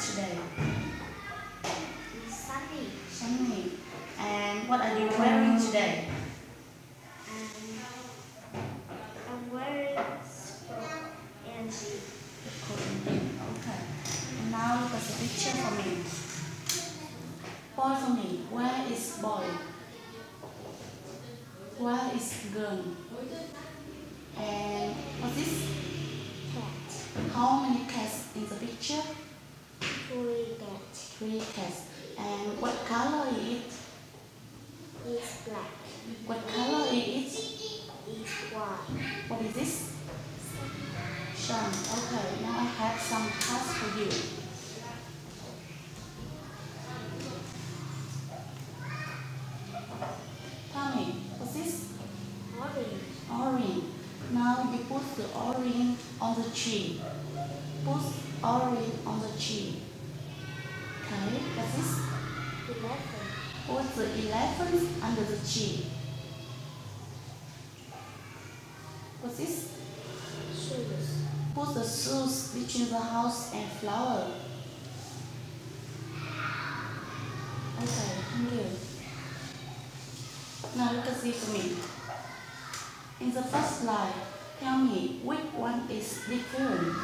today? It's sunny. Sunny. And what are you wearing today? And I'm wearing and jeans. Okay. And now look at the picture for me. Boy for me. Where is boy? Where is girl? And what's this? Cat. How many cats in the picture? Three. And what color is it? It's black. What color is it? It's white. What is this? Sun. Okay, now I have some cards for you. Tell me, what's this? Orange. Orange. Now you put the orange on the tree. Put orange on the tree. The elephant under the tree. What's this? Shoes. Put the shoes between the house and flower. Okay, thank you. Now look at this for me. In the first line, tell me which one is different.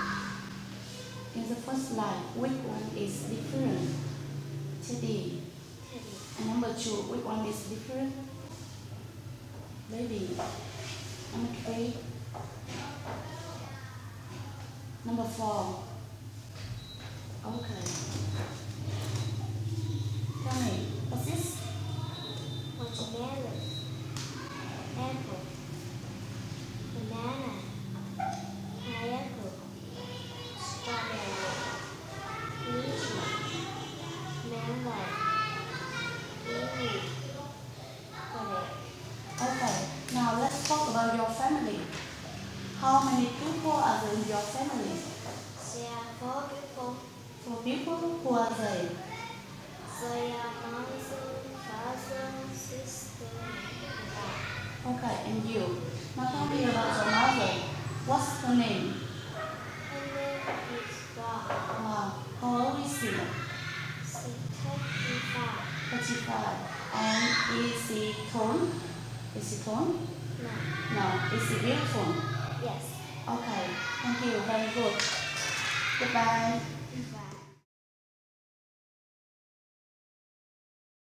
In the first line, which one is different? Teddy. Number two, which one is different? Maybe Number three. Number four. Okay. Tell me, what's this? Watermelon. Apple. Banana. Pineapple. Strawberry. Lychee. Mango. Kiwi. Grape. Okay. Now let's talk about your family. How many people are there in your family? There are four people. Four people. Who are they? They are mother, father, sister, and. Okay, and you. Now tell me about your mother. What's her name? Her name is Bob. Wow. How old is she? She thirty-five. 35. And is she tall? Is she tall? No. No. Is she beautiful? Yes. Okay. Thank you. Very good. Goodbye.